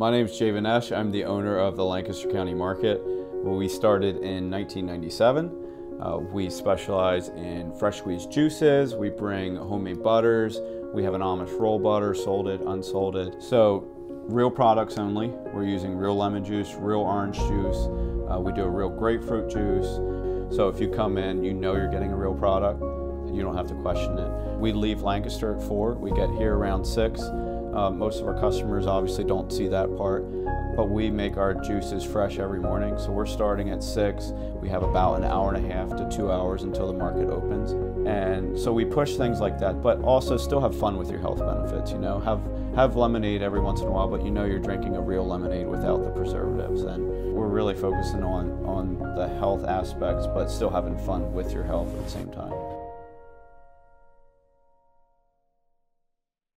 My name is Jay Vanesh. I'm the owner of the Lancaster County Market. We started in 1997. Uh, we specialize in fresh squeezed juices. We bring homemade butters. We have an Amish roll butter, salted, unsalted. So real products only. We're using real lemon juice, real orange juice. Uh, we do a real grapefruit juice. So if you come in, you know you're getting a real product. You don't have to question it. We leave Lancaster at 4. We get here around 6. Uh, most of our customers obviously don't see that part, but we make our juices fresh every morning. So we're starting at 6. We have about an hour and a half to two hours until the market opens. And so we push things like that, but also still have fun with your health benefits. You know, have, have lemonade every once in a while, but you know you're drinking a real lemonade without the preservatives. And we're really focusing on, on the health aspects, but still having fun with your health at the same time.